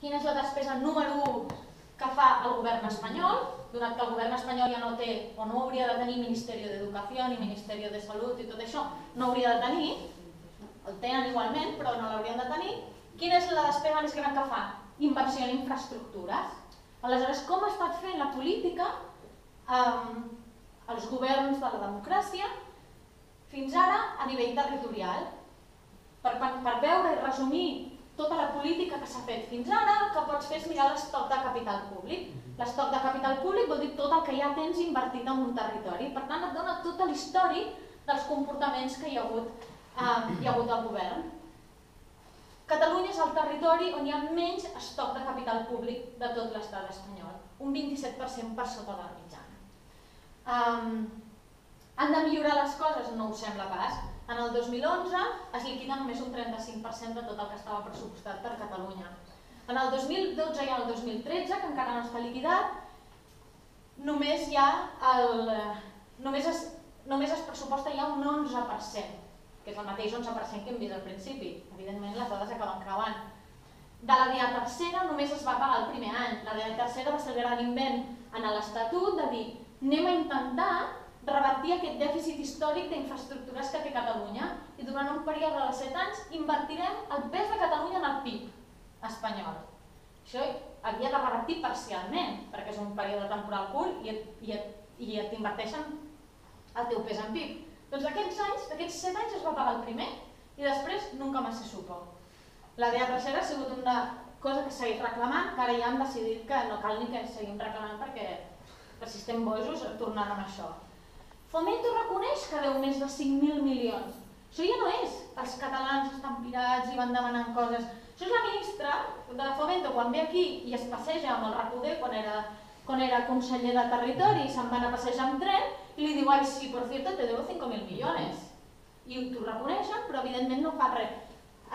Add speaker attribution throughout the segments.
Speaker 1: quina és la despesa número 1 que fa el govern espanyol, donat que el govern espanyol ja no té o no hauria de tenir Ministeri d'Educació ni Ministeri de Salut i tot això, no hauria de tenir, el tenen igualment però no l'haurien de tenir, quina és la despesa més gran que fa? Inversió en infraestructures. Aleshores, com ha estat fent la política eh, els governs de la democràcia fins ara a nivell territorial? Per, per, per veure i resumir tota la política que s'ha fet fins ara, el que pots fer és mirar l'estoc de capital públic. L'estoc de capital públic vol dir tot el que ja tens invertit en un territori. Per tant, et dona tota l'històric dels comportaments que hi ha hagut, eh, hi ha hagut al govern. Catalunya és el territori on hi ha menys estoc de capital públic de tot l'estat espanyol, un 27% per sota de la mitjana. Um, han de millorar les coses? No ho sembla pas. En el 2011 es liquida només un 35% de tot el que estava pressupostat per Catalunya. En el 2012 i el 2013, que encara no està liquidat, només hi ha el, només es, només es pressuposta ja un 11%, que és el mateix 11% que hem vist al principi. Evidentment les dades acaben creuant. De la dia tercera només es va pagar el primer any. La dia tercera va ser el gran invent en l'Estatut de dir anem a intentar revertir aquest dèficit històric d'infraestructures que té Catalunya i durant un període de 7 anys invertirem el pes de Catalunya en el PIB espanyol. Això havia de revertir parcialment, perquè és un període temporal curt i, et, i, et, i et inverteixen el teu pes en PIB. Doncs d'aquests anys, d'aquests 7 anys es va pagar el primer i després nunca més se supo. La DEA tercera ha sigut una cosa que seguit reclamant, que ara ja han decidit que no cal ni que seguim reclamant perquè, per si bojos, tornant amb això. Fomento reconeix que deu més de 5.000 milions. Això ja no és els catalans estan pirats i van demanant coses. Això és la ministra de Fomento quan ve aquí i es passeja amb el Recoder quan era, quan era conseller de territori i se'n van a passejar amb tren i li diu, ai sí, per cierto, te debo 5.000 milions. I t'ho reconeixen, però evidentment no fa res.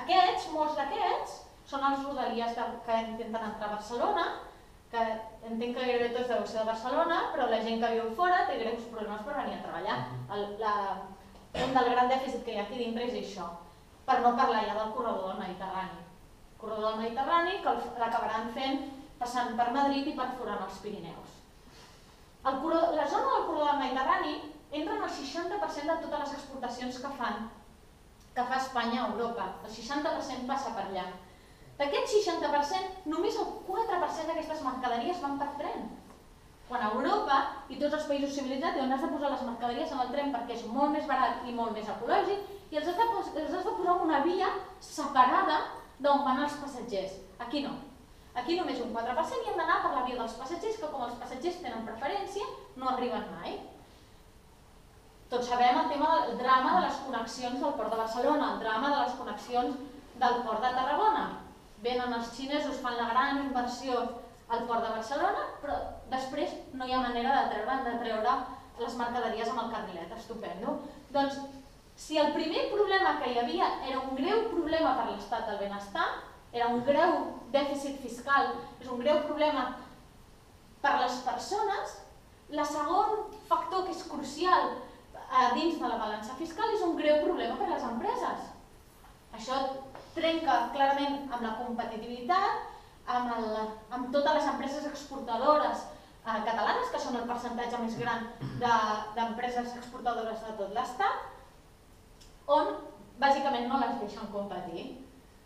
Speaker 1: Aquests, molts d'aquests, són els rodalies que intenten entrar a Barcelona, que entenc que gairebé tots deu ser de Barcelona, però la gent que viu fora té greus problemes per venir a treballar. El, la, un del gran dèficit que hi ha aquí dintre és això, per no parlar ja del corredor del Mediterrani. El corredor del Mediterrani que l'acabaran fent passant per Madrid i perforant els Pirineus. El corredor, la zona del corredor del Mediterrani entra en el 60% de totes les exportacions que fan que fa Espanya a Europa. El 60% passa per allà. D'aquest 60%, només el 4% d'aquestes mercaderies van per tren. Quan a Europa i tots els països civilitzats diuen has de posar les mercaderies en el tren perquè és molt més barat i molt més ecològic i els has de, els has de posar una via separada d'on van els passatgers. Aquí no. Aquí només un 4% i han d'anar per la via dels passatgers que com els passatgers tenen preferència no arriben mai. Tots sabem el tema del drama de les connexions del Port de Barcelona, el drama de les connexions del Port de Tarragona venen els xinesos, fan la gran inversió al port de Barcelona, però després no hi ha manera de treure, de treure les mercaderies amb el carrilet, estupendo. Doncs, si el primer problema que hi havia era un greu problema per l'estat del benestar, era un greu dèficit fiscal, és un greu problema per les persones, la segon factor que és crucial a dins de la balança fiscal és un greu problema per a les empreses. Això trenca clarament amb la competitivitat, amb, el, amb totes les empreses exportadores eh, catalanes, que són el percentatge més gran d'empreses de, exportadores de tot l'estat, on bàsicament no les deixen competir.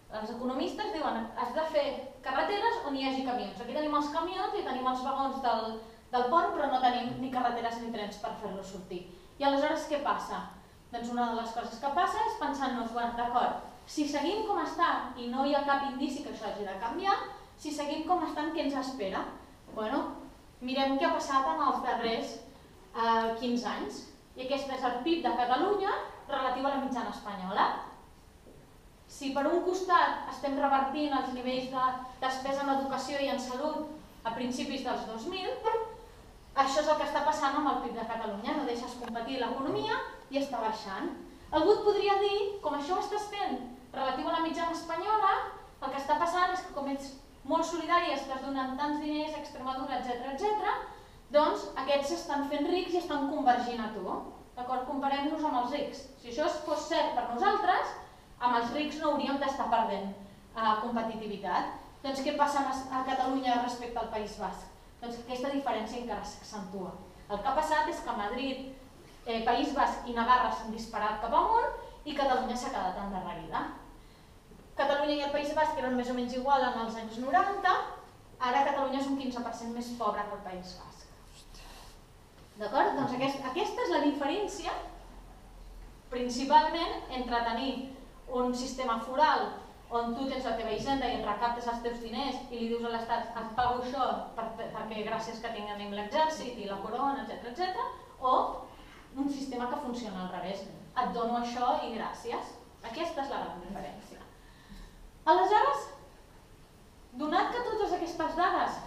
Speaker 1: Els economistes diuen has de fer carreteres on hi hagi camions. Aquí tenim els camions i tenim els vagons del, del pont, però no tenim ni carreteres ni trens per fer-los sortir. I aleshores què passa? Doncs una de les coses que passa és pensar-nos, bueno, d'acord, si seguim com està i no hi ha cap indici que això hagi de canviar, si seguim com estan, què ens espera? Bueno, mirem què ha passat en els darrers eh, 15 anys. I aquest és el PIB de Catalunya relatiu a la mitjana espanyola. Si per un costat estem revertint els nivells de despesa en educació i en salut a principis dels 2000, això és el que està passant amb el PIB de Catalunya. No deixes competir l'economia i està baixant. Algú et podria dir, com això ho estàs fent relatiu a la mitjana espanyola, el que està passant és que com ets molt solidari i estàs donant tants diners a Extremadura, etc etc, doncs aquests estan fent rics i estan convergint a tu. D'acord? Comparem-nos amb els rics. Si això fos cert per nosaltres, amb els rics no hauríem d'estar perdent eh, competitivitat. Doncs què passa a Catalunya respecte al País Basc? Doncs aquesta diferència encara s'accentua. El que ha passat és que Madrid, eh, País Basc i Navarra s'han disparat cap amunt i Catalunya s'ha quedat endarrerida. Catalunya i el País Basc eren més o menys igual en els anys 90, ara Catalunya és un 15% més pobre que el País Basc. D'acord? Doncs aquest, aquesta és la diferència principalment entre tenir un sistema foral on tu tens la teva hisenda i et recaptes els teus diners i li dius a l'Estat et pago això per, perquè gràcies que tinguem l'exèrcit i la corona, etc etc, o un sistema que funciona al revés. Et dono això i gràcies. Aquesta és la gran diferència. Aleshores, donat que totes aquestes dades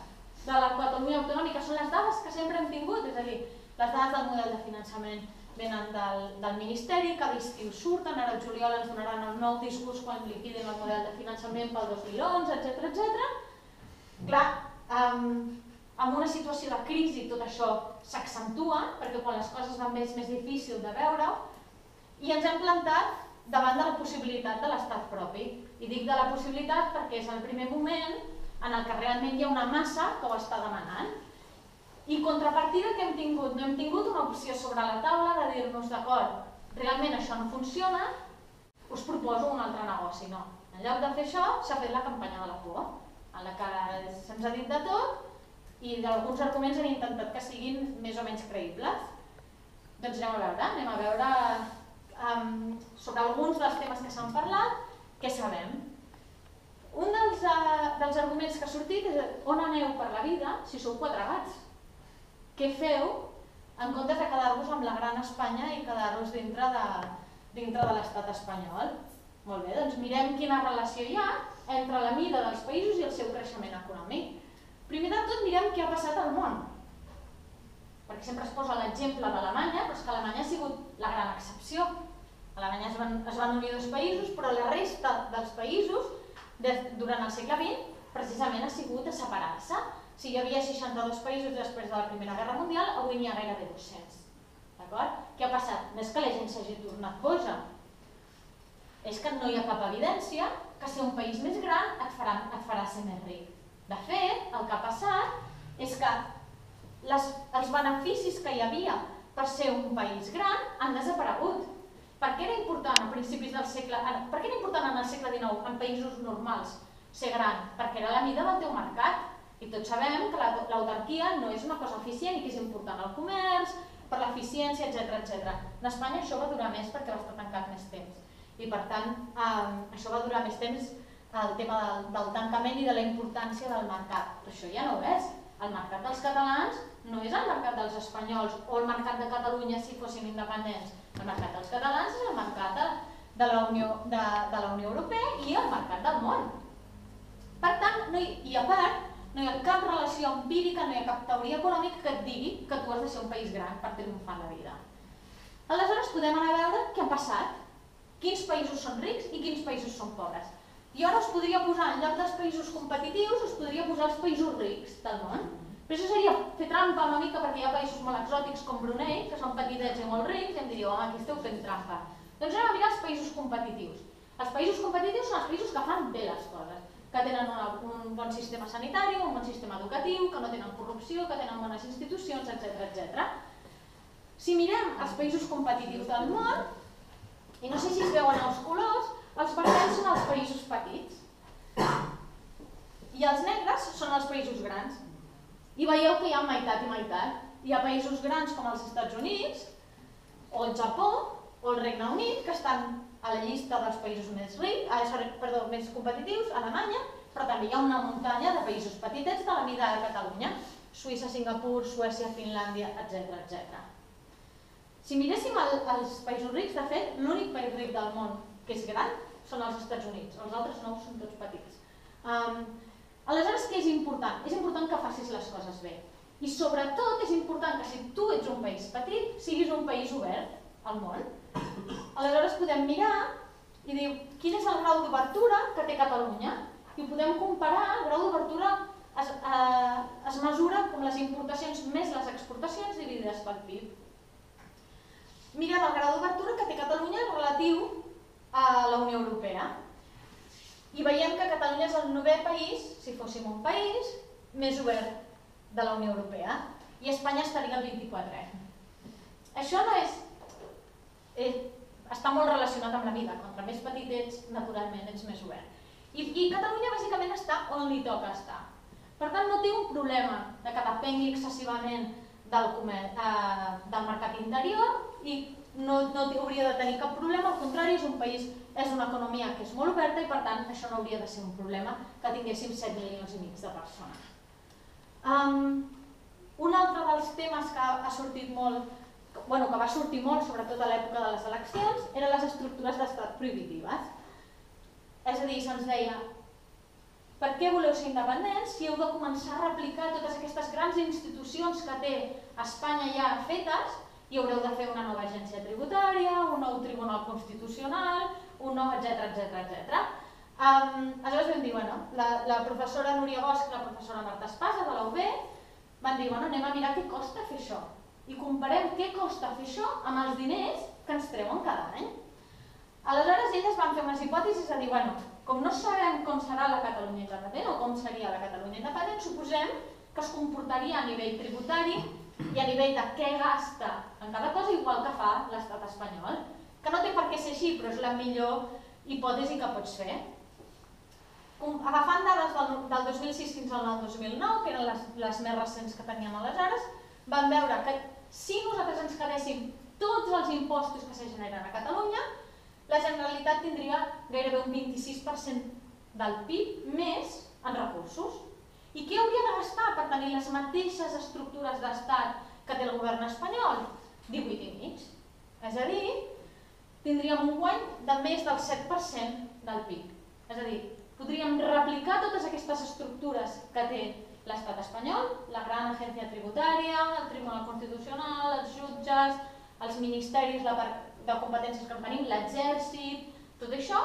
Speaker 1: de la Catalunya autonòmica són les dades que sempre hem tingut, és a dir, les dades del model de finançament venen del, del Ministeri, cada estiu surten, ara el juliol ens donaran el nou discurs quan liquiden el model de finançament pel 2011, etc etc. Clar, um, amb una situació de crisi tot això s'accentua, perquè quan les coses van bé és més difícil de veure i ens hem plantat davant de la possibilitat de l'estat propi. I dic de la possibilitat perquè és el primer moment en el que realment hi ha una massa que ho està demanant i contrapartida que hem tingut? No hem tingut una opció sobre la taula de dir-nos, d'acord, realment això no funciona, us proposo un altre negoci. No. En lloc de fer això, s'ha fet la campanya de la por, en la que se'ns ha dit de tot i d'alguns arguments han intentat que siguin més o menys creïbles. Doncs anem a veure, anem a veure um, sobre alguns dels temes que s'han parlat, què sabem. Un dels, uh, dels arguments que ha sortit és on aneu per la vida si sou quatre gats què feu en comptes de quedar-vos amb la gran Espanya i quedar-vos dintre de, dintre de l'estat espanyol? Molt bé, doncs mirem quina relació hi ha entre la mida dels països i el seu creixement econòmic. Primer de tot mirem què ha passat al món. Perquè sempre es posa l'exemple d'Alemanya, però és que Alemanya ha sigut la gran excepció. Alemanya es van, es van unir dos països, però la resta dels països de, durant el segle XX precisament ha sigut a separar-se si hi havia 62 països després de la Primera Guerra Mundial, avui n'hi ha gairebé 200. D'acord? Què ha passat? No és que la gent s'hagi tornat boja, és que no hi ha cap evidència que ser un país més gran et farà, et farà ser més ric. De fet, el que ha passat és que les, els beneficis que hi havia per ser un país gran han desaparegut. Per què era important a principis del segle... Per què era important en el segle XIX, en països normals, ser gran? Perquè era la mida del teu mercat. I tots sabem que l'autarquia no és una cosa eficient i que és important al comerç, per l'eficiència, etc etc. En Espanya això va durar més perquè va estar tancat més temps. I per tant, eh, això va durar més temps el tema del, del tancament i de la importància del mercat. Però això ja no ho és. El mercat dels catalans no és el mercat dels espanyols o el mercat de Catalunya si fossin independents. El mercat dels catalans és el mercat de, de, la, Unió, de, de la Unió Europea i el mercat del món. Per tant, no hi, i a part, no hi ha cap relació empírica, no hi ha cap teoria econòmica que et digui que tu has de ser un país gran per triomfar en la vida. Aleshores podem anar a veure què ha passat, quins països són rics i quins països són pobres. I ara us podria posar, en lloc dels països competitius, us podria posar els països rics del món. Però això seria fer trampa una mica perquè hi ha països molt exòtics com Brunei, que són petitets i molt rics, i em diríeu, home, aquí esteu fent trampa. Doncs anem a mirar els països competitius. Els països competitius són els països que fan bé les coses que tenen un bon sistema sanitari, un bon sistema educatiu, que no tenen corrupció, que tenen bones institucions, etc etc. Si mirem els països competitius del món, i no sé si es veuen els colors, els vermells són els països petits i els negres són els països grans. I veieu que hi ha meitat i meitat. Hi ha països grans com els Estats Units, o el Japó, o el Regne Unit, que estan a la llista dels països més rics, sorry, perdó, més competitius, Alemanya, però també hi ha una muntanya de països petitets de la mida de Catalunya, Suïssa, Singapur, Suècia, Finlàndia, etc etc. Si miréssim el, els països rics, de fet, l'únic país ric del món que és gran són els Estats Units, els altres no són tots petits. Um, aleshores, què és important? És important que facis les coses bé. I sobretot és important que si tu ets un país petit, siguis un país obert al món. Aleshores podem mirar i dir quin és el grau d'obertura que té Catalunya i podem comparar, el grau d'obertura es, eh, es mesura com les importacions més les exportacions dividides pel PIB. Mirem el grau d'obertura que té Catalunya relatiu a la Unió Europea. I veiem que Catalunya és el novè país, si fóssim un país, més obert de la Unió Europea i Espanya estaria al 24è. Això no és... Eh, està molt relacionat amb la vida. Contra més petit ets, naturalment ets més obert. I, I Catalunya bàsicament està on li toca estar. Per tant, no té un problema de que depengui excessivament del, comerç, eh, del mercat interior i no, no hauria de tenir cap problema, al contrari, és un país, és una economia que és molt oberta i per tant això no hauria de ser un problema que tinguéssim 7 milions i mig de persones. Um, un altre dels temes que ha sortit molt, bueno, que va sortir molt, sobretot a l'època de les eleccions, eren les estructures d'estat prohibitives. És a dir, se'ns deia, per què voleu ser independents si heu de començar a replicar totes aquestes grans institucions que té Espanya ja fetes i haureu de fer una nova agència tributària, un nou tribunal constitucional, un nou etc etc etc. Um, aleshores vam dir, bueno, la, la professora Núria Bosch i la professora Marta Espasa de la UB van dir, bueno, anem a mirar què costa fer això i comparem què costa fer això amb els diners que ens treuen cada any. Aleshores elles van fer unes hipòtesis a dir, bueno, com no sabem com serà la Catalunya independent o com seria la Catalunya independent, suposem que es comportaria a nivell tributari i a nivell de què gasta en cada cosa igual que fa l'estat espanyol, que no té per què ser així, però és la millor hipòtesi que pots fer agafant dades del, del 2006 fins al 2009, que eren les, les més recents que teníem aleshores, vam veure que si nosaltres ens quedéssim tots els impostos que se generen a Catalunya, la Generalitat tindria gairebé un 26% del PIB més en recursos. I què hauria de gastar per tenir les mateixes estructures d'estat que té el govern espanyol? 18,5. És a dir, tindríem un guany de més del 7% del PIB. És a dir, podríem replicar totes aquestes estructures que té l'estat espanyol, la gran agència tributària, el Tribunal Constitucional, els jutges, els ministeris de competències que tenim, l'exèrcit, tot això,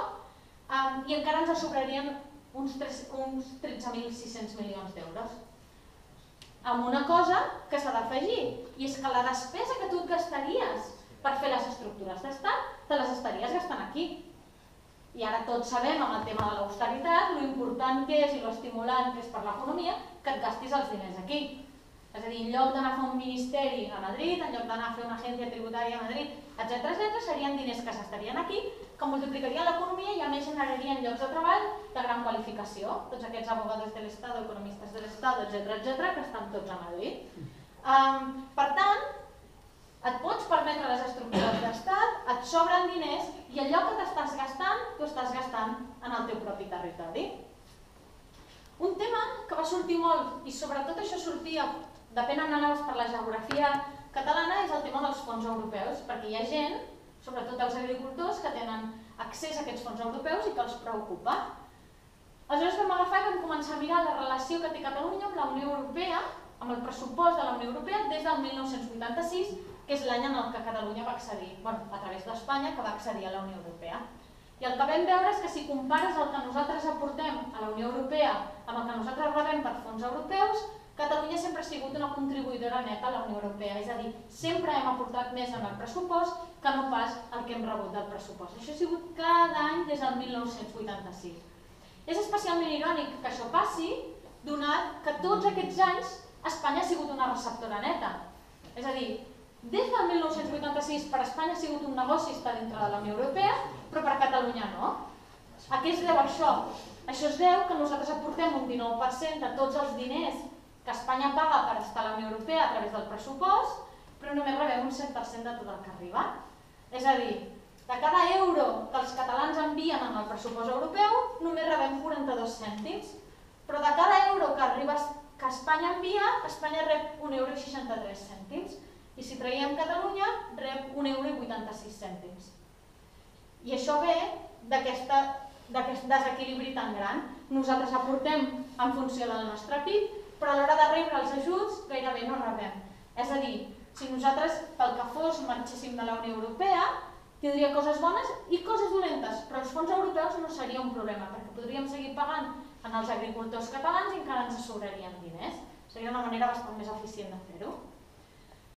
Speaker 1: i encara ens sobrarien uns, uns 13.600 milions d'euros. Amb una cosa que s'ha d'afegir, i és que la despesa que tu gastaries per fer les estructures d'estat, te les estaries gastant aquí. I ara tots sabem, amb el tema de l'austeritat, lo important que és i lo estimulant que és per l'economia que et gastis els diners aquí. És a dir, en lloc d'anar a fer un ministeri a Madrid, en lloc d'anar a fer una agència tributària a Madrid, etc etc, serien diners que s'estarien aquí, que multiplicarien l'economia i a més generarien llocs de treball de gran qualificació. Tots aquests abogados de l'Estat, economistes de l'Estat, etc etc, que estan tots a Madrid. Um, per tant, et pots permetre les estructures d'estat, et sobren diners i allò que t'estàs gastant, tu estàs gastant en el teu propi territori. Un tema que va sortir molt, i sobretot això sortia, depèn anaves per la geografia catalana, és el tema dels fons europeus, perquè hi ha gent, sobretot els agricultors, que tenen accés a aquests fons europeus i que els preocupa. Aleshores vam agafar i vam començar a mirar la relació que té Catalunya amb la Unió Europea, amb el pressupost de la Unió Europea des del 1986 que és l'any en el que Catalunya va accedir, bueno, a través d'Espanya, que va accedir a la Unió Europea. I el que vam veure és que si compares el que nosaltres aportem a la Unió Europea amb el que nosaltres rebem per fons europeus, Catalunya sempre ha sigut una contribuïdora neta a la Unió Europea, és a dir, sempre hem aportat més en el pressupost que no pas el que hem rebut del pressupost. Això ha sigut cada any des del 1986. És especialment irònic que això passi, donat que tots aquests anys Espanya ha sigut una receptora neta. És a dir, des del 1986 per Espanya ha sigut un negoci estar dintre de la Unió Europea, però per Catalunya no. A què es deu això? Això es deu que nosaltres aportem un 19% de tots els diners que Espanya paga per estar a la Unió Europea a través del pressupost, però només rebem un 7% de tot el que arriba. És a dir, de cada euro que els catalans envien en el pressupost europeu, només rebem 42 cèntims. Però de cada euro que arriba que Espanya envia, Espanya rep 1,63 euro cèntims i si traiem Catalunya rep 1,86 euro cèntims. I això ve d'aquest desequilibri tan gran. Nosaltres aportem en funció del nostre PIB, però a l'hora de rebre els ajuts gairebé no rebem. És a dir, si nosaltres, pel que fos, marxéssim de la Unió Europea, tindria coses bones i coses dolentes, però els fons europeus no seria un problema, perquè podríem seguir pagant en els agricultors catalans i encara ens sobrarien diners. Seria una manera bastant més eficient de fer-ho.